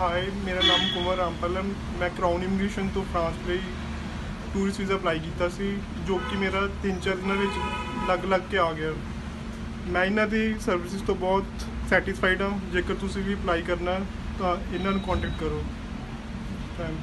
ਹਾਏ ਮੇਰਾ ਨਾਮ ਕੁਮਰ ਰਾਮਪਾਲ ਮੈਂ ਕਰਾਊਨ ਇਮੀਗ੍ਰੇਸ਼ਨ ਤੋਂ ਫਰਾਂਸ ਲਈ ਟੂਰਿਸਟ ਵੀਜ਼ਾ ਅਪਲਾਈ ਕੀਤਾ ਸੀ, ਜੋ ਕਿ ਮੇਰਾ 3-4 ਦਿਨਾਂ ਵਿੱਚ ਲੱਗ ਲੱਗ ਕੇ ਆ ਗਿਆ। ਮੈਂ ਇਹਨਾਂ ਦੀ ਸਰਵਿਸਿਜ਼ ਤੋਂ ਬਹੁਤ ਸੈਟੀਸਫਾਈਡ ਹਾਂ। ਜੇਕਰ ਤੁਸੀਂ ਵੀ ਅਪਲਾਈ ਕਰਨਾ ਤਾਂ ਇਹਨਾਂ ਨੂੰ ਕੰਟੈਕਟ ਕਰੋ। ਥੈਂਕ